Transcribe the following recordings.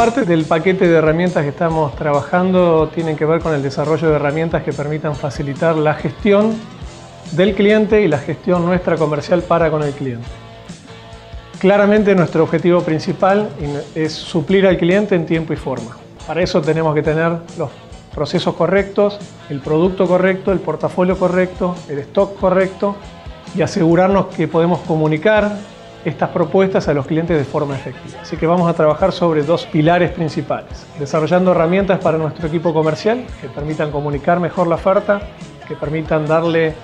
Parte del paquete de herramientas que estamos trabajando tienen que ver con el desarrollo de herramientas que permitan facilitar la gestión del cliente y la gestión nuestra comercial para con el cliente. Claramente nuestro objetivo principal es suplir al cliente en tiempo y forma. Para eso tenemos que tener los procesos correctos, el producto correcto, el portafolio correcto, el stock correcto y asegurarnos que podemos comunicar estas propuestas a los clientes de forma efectiva. Así que vamos a trabajar sobre dos pilares principales, desarrollando herramientas para nuestro equipo comercial que permitan comunicar mejor la oferta, que permitan darle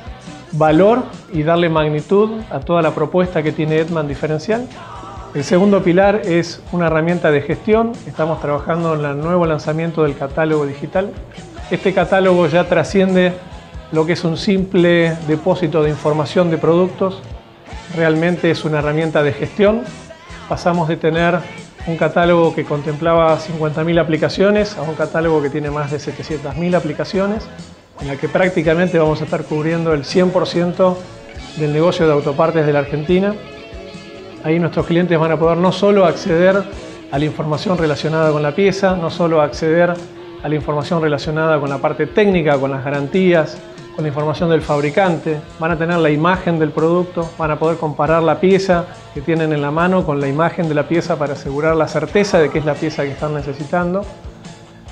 valor y darle magnitud a toda la propuesta que tiene Edman diferencial. El segundo pilar es una herramienta de gestión. Estamos trabajando en el nuevo lanzamiento del catálogo digital. Este catálogo ya trasciende lo que es un simple depósito de información de productos. Realmente es una herramienta de gestión. Pasamos de tener un catálogo que contemplaba 50.000 aplicaciones a un catálogo que tiene más de 700.000 aplicaciones en la que prácticamente vamos a estar cubriendo el 100% del negocio de autopartes de la Argentina. Ahí nuestros clientes van a poder no solo acceder a la información relacionada con la pieza, no solo acceder a la información relacionada con la parte técnica, con las garantías, con la información del fabricante, van a tener la imagen del producto, van a poder comparar la pieza que tienen en la mano con la imagen de la pieza para asegurar la certeza de que es la pieza que están necesitando.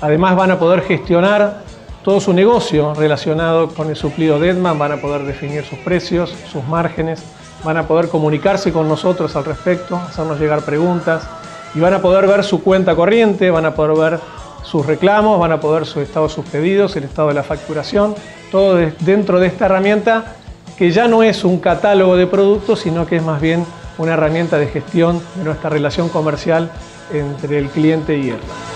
Además van a poder gestionar todo su negocio relacionado con el suplido de Edman, van a poder definir sus precios, sus márgenes, van a poder comunicarse con nosotros al respecto, hacernos llegar preguntas y van a poder ver su cuenta corriente, van a poder ver sus reclamos, van a poder ver su estado de sus pedidos, el estado de la facturación, todo dentro de esta herramienta que ya no es un catálogo de productos, sino que es más bien una herramienta de gestión de nuestra relación comercial entre el cliente y Edman.